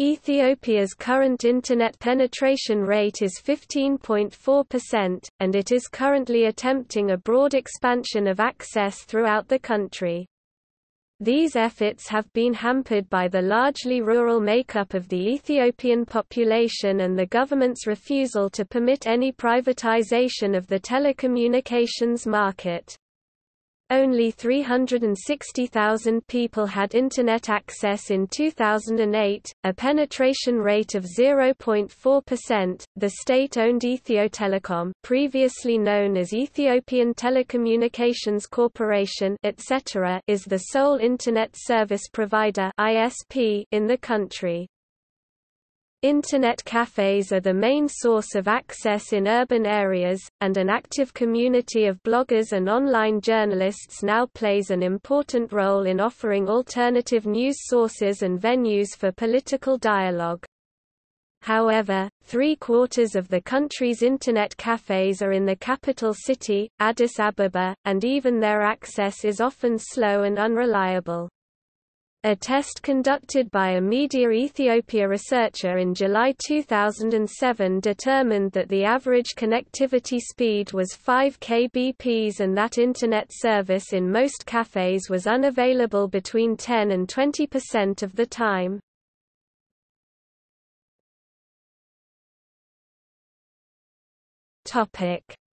Ethiopia's current Internet penetration rate is 15.4%, and it is currently attempting a broad expansion of access throughout the country. These efforts have been hampered by the largely rural makeup of the Ethiopian population and the government's refusal to permit any privatization of the telecommunications market. Only 360,000 people had Internet access in 2008, a penetration rate of 0.4%. The state-owned Ethiotelecom, previously known as Ethiopian Telecommunications Corporation, etc., is the sole Internet service provider (ISP) in the country. Internet cafes are the main source of access in urban areas, and an active community of bloggers and online journalists now plays an important role in offering alternative news sources and venues for political dialogue. However, three-quarters of the country's Internet cafes are in the capital city, Addis Ababa, and even their access is often slow and unreliable. A test conducted by a Media Ethiopia researcher in July 2007 determined that the average connectivity speed was 5 kbps and that Internet service in most cafes was unavailable between 10 and 20% of the time.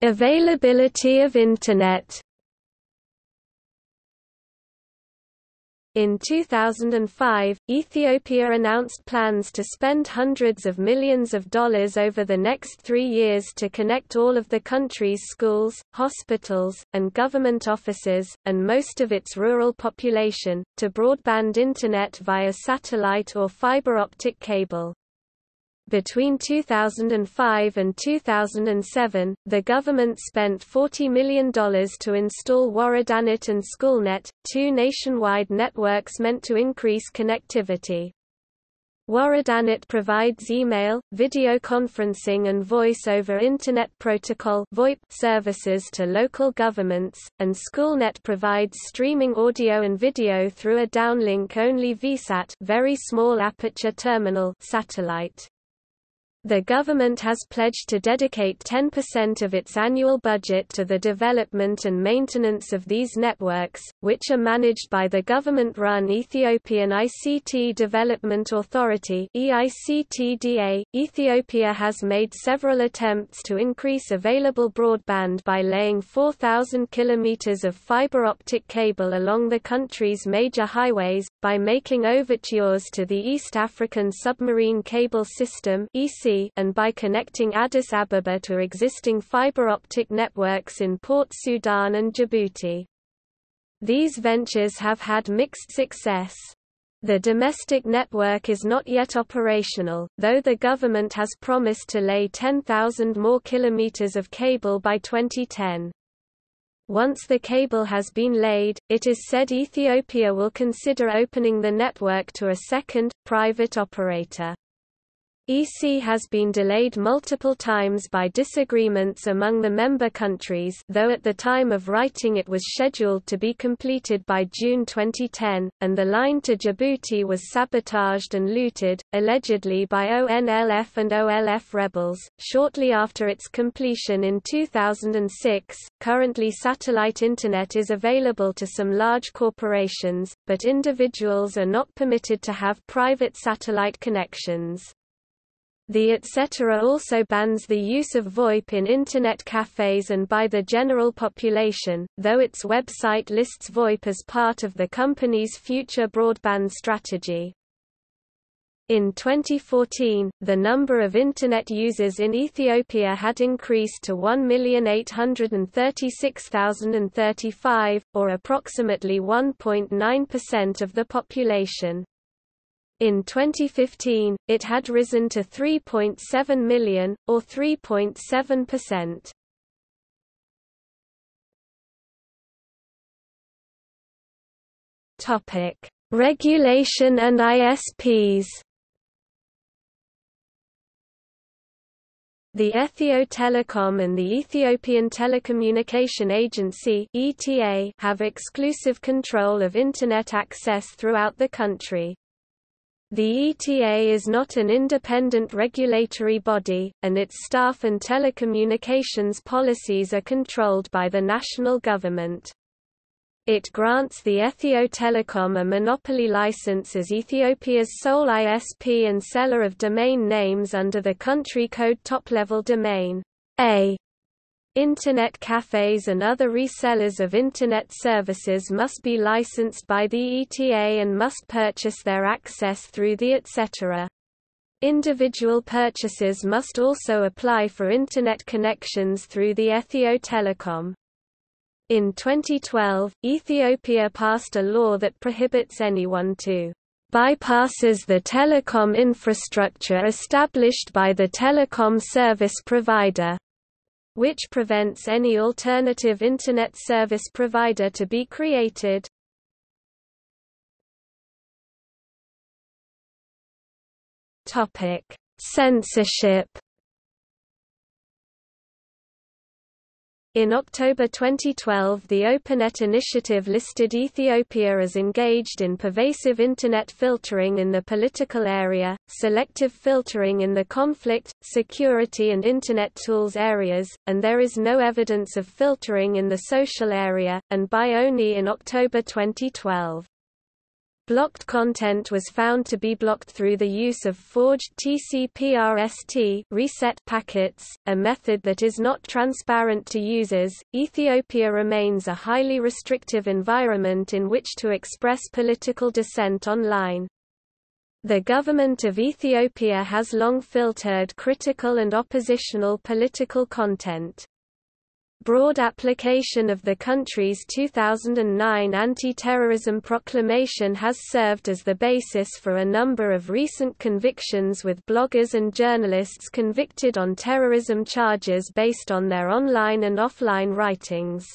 Availability of Internet In 2005, Ethiopia announced plans to spend hundreds of millions of dollars over the next three years to connect all of the country's schools, hospitals, and government offices, and most of its rural population, to broadband Internet via satellite or fiber optic cable. Between 2005 and 2007, the government spent $40 million to install Woredanet and Schoolnet, two nationwide networks meant to increase connectivity. Woredanet provides email, video conferencing and Voice over Internet Protocol (VoIP) services to local governments, and Schoolnet provides streaming audio and video through a downlink-only VSAT very small aperture terminal satellite. The government has pledged to dedicate 10% of its annual budget to the development and maintenance of these networks, which are managed by the government-run Ethiopian ICT Development Authority (EICTDA). Ethiopia has made several attempts to increase available broadband by laying 4,000 kilometers of fiber optic cable along the country's major highways, by making overtures to the East African Submarine Cable System (EASSy and by connecting Addis Ababa to existing fiber optic networks in Port Sudan and Djibouti. These ventures have had mixed success. The domestic network is not yet operational, though the government has promised to lay 10,000 more kilometers of cable by 2010. Once the cable has been laid, it is said Ethiopia will consider opening the network to a second, private operator. EASSy has been delayed multiple times by disagreements among the member countries though at the time of writing it was scheduled to be completed by June 2010, and the line to Djibouti was sabotaged and looted, allegedly by ONLF and OLF rebels, shortly after its completion in 2006. Currently satellite Internet is available to some large corporations, but individuals are not permitted to have private satellite connections. The etc. also bans the use of VoIP in Internet cafes and by the general population, though its website lists VoIP as part of the company's future broadband strategy. In 2014, the number of Internet users in Ethiopia had increased to 1,836,035, or approximately 1.9% of the population. In 2015, it had risen to 3.7 million, or 3.7%. Topic: Regulation and ISPs. The Ethio Telecom and the Ethiopian Telecommunication Agency (ETA) have exclusive control of internet access throughout the country. The ETA is not an independent regulatory body, and its staff and telecommunications policies are controlled by the national government. It grants the Ethio Telecom a monopoly license as Ethiopia's sole ISP and seller of domain names under the country code top-level domain A. Internet cafes and other resellers of Internet services must be licensed by the ETA and must purchase their access through the etc. Individual purchases must also apply for Internet connections through the Ethio Telecom. In 2012, Ethiopia passed a law that prohibits anyone to bypasses the telecom infrastructure established by the telecom service provider, which prevents any alternative Internet service provider to be created. Censorship In October 2012 the OpenNet initiative listed Ethiopia as engaged in pervasive Internet filtering in the political area, selective filtering in the conflict, security and Internet tools areas, and there is no evidence of filtering in the social area, and by only in October 2012. Blocked content was found to be blocked through the use of forged TCP/RST reset packets, a method that is not transparent to users. Ethiopia remains a highly restrictive environment in which to express political dissent online. The government of Ethiopia has long filtered critical and oppositional political content. Broad application of the country's 2009 anti-terrorism proclamation has served as the basis for a number of recent convictions with bloggers and journalists convicted on terrorism charges based on their online and offline writings.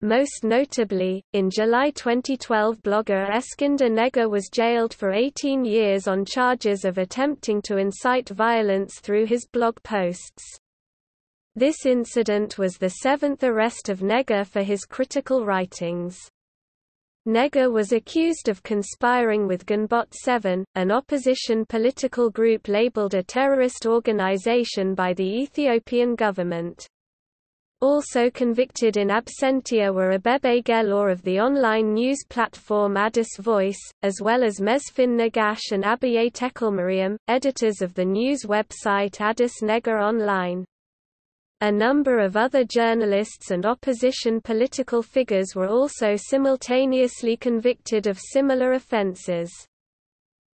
Most notably, in July 2012 blogger Eskinder Nega was jailed for 18 years on charges of attempting to incite violence through his blog posts. This incident was the seventh arrest of Nega for his critical writings. Nega was accused of conspiring with Ginbot 7, an opposition political group labeled a terrorist organization by the Ethiopian government. Also convicted in absentia were Abebe Gellaw of the online news platform Addis Voice, as well as Mesfin Negash and Abaye Tekelmariam, editors of the news website Addis Neger Online. A number of other journalists and opposition political figures were also simultaneously convicted of similar offences.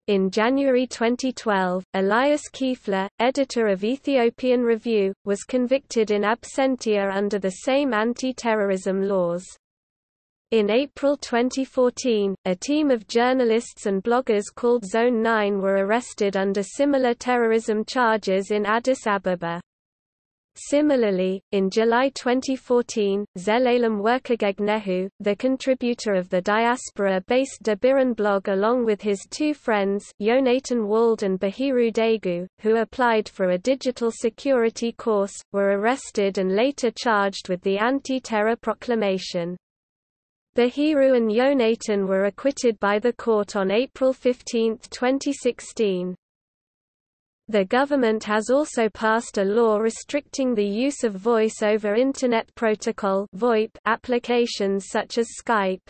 In January 2012, Elias Kifle, editor of Ethiopian Review, was convicted in absentia under the same anti-terrorism laws. In April 2014, a team of journalists and bloggers called Zone 9 were arrested under similar terrorism charges in Addis Ababa. Similarly, in July 2014, Zelalem Workagegnehu, the contributor of the diaspora-based DeBirhan blog along with his two friends Yonatan Wolde and Bahiru Degu, who applied for a digital security course, were arrested and later charged with the anti-terror proclamation. Bahiru and Yonatan were acquitted by the court on April 15, 2016. The government has also passed a law restricting the use of Voice over Internet Protocol (VoIP) applications such as Skype.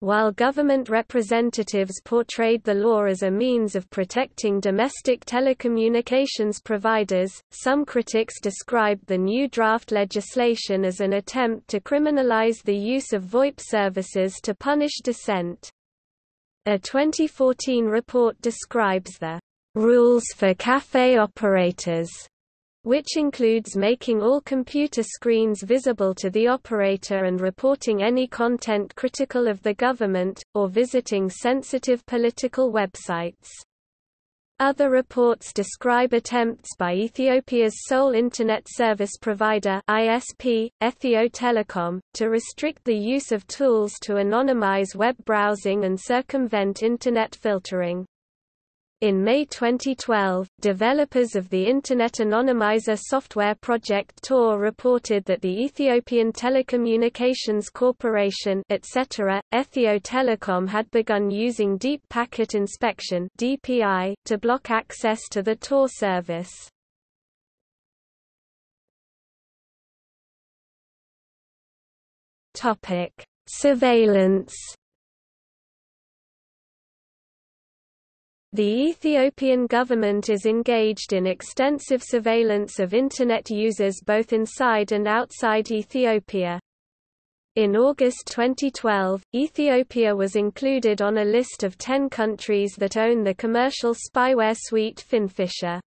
While government representatives portrayed the law as a means of protecting domestic telecommunications providers, some critics described the new draft legislation as an attempt to criminalize the use of VoIP services to punish dissent. A 2014 report describes the rules for cafe operators, which includes making all computer screens visible to the operator and reporting any content critical of the government, or visiting sensitive political websites. Other reports describe attempts by Ethiopia's sole Internet service provider ISP, Ethio Telecom, to restrict the use of tools to anonymize web browsing and circumvent Internet filtering. In May 2012, developers of the Internet Anonymizer software project Tor reported that the Ethiopian Telecommunications Corporation etc., Ethio Telecom had begun using Deep Packet Inspection DPI, to block access to the Tor service. Surveillance The Ethiopian government is engaged in extensive surveillance of Internet users both inside and outside Ethiopia. In August 2012, Ethiopia was included on a list of 10 countries that own the commercial spyware suite Finfisher.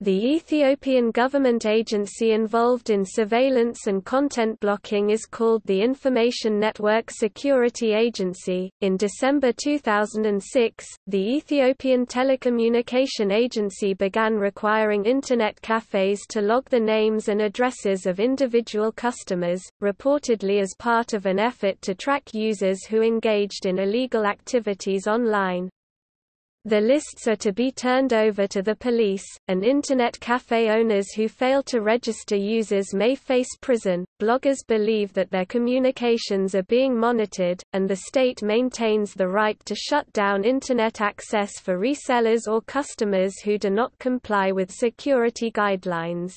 The Ethiopian government agency involved in surveillance and content blocking is called the Information Network Security Agency. In December 2006, the Ethiopian Telecommunication Agency began requiring Internet cafes to log the names and addresses of individual customers, reportedly as part of an effort to track users who engaged in illegal activities online. The lists are to be turned over to the police, and Internet cafe owners who fail to register users may face prison. Bloggers believe that their communications are being monitored, and the state maintains the right to shut down Internet access for resellers or customers who do not comply with security guidelines.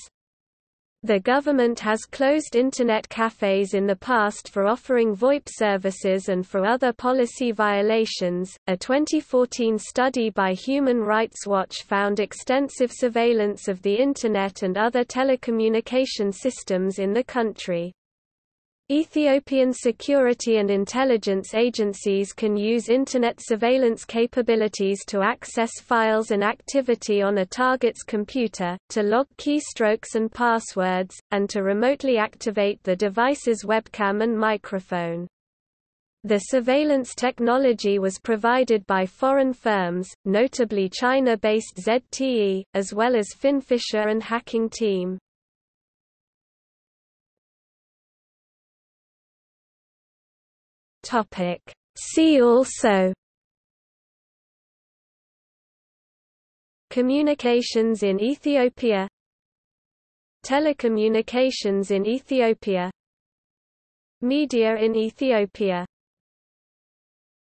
The government has closed Internet cafes in the past for offering VoIP services and for other policy violations. A 2014 study by Human Rights Watch found extensive surveillance of the Internet and other telecommunication systems in the country. Ethiopian security and intelligence agencies can use Internet surveillance capabilities to access files and activity on a target's computer, to log keystrokes and passwords, and to remotely activate the device's webcam and microphone. The surveillance technology was provided by foreign firms, notably China-based ZTE, as well as Finfisher and Hacking Team. Topic. See also Communications in Ethiopia Telecommunications in Ethiopia Media in Ethiopia